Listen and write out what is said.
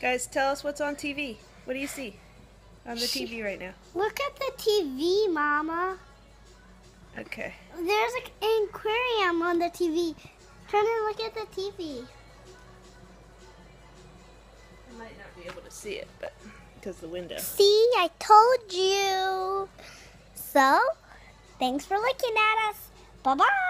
Guys, tell us what's on TV. What do you see on the TV right now? Look at the TV, Mama. Okay. There's an aquarium on the TV. Turn and look at the TV. I might not be able to see it, but because the window. See, I told you. So, thanks for looking at us. Bye bye.